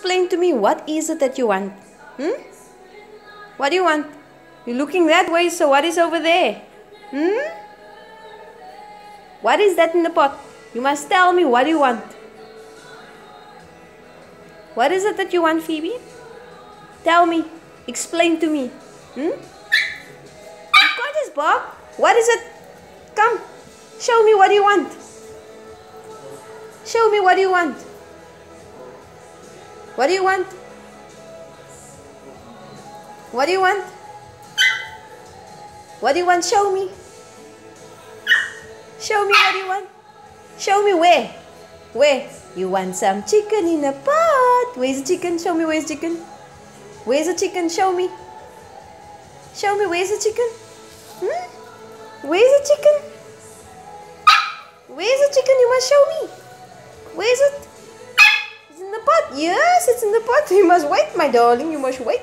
Explain to me what is it that you want? Hmm? What do you want? You're looking that way, so what is over there? Hmm? What is that in the pot? You must tell me what you want. What is it that you want, Phoebe? Tell me. Explain to me. Hmm? You can't just bark. What is it? Come. Show me what you want. Show me what you want. What do you want? What do you want? What do you want? Show me. Show me what you want. Show me where. Where? You want some chicken in a pot. Where's the chicken? Show me where's the chicken. Where's the chicken? Show me. Show me where's the chicken. Hmm? Where's the chicken? Where's the chicken? You must show me. Where's it? Pot. Yes, it's in the pot. You must wait, my darling. You must wait.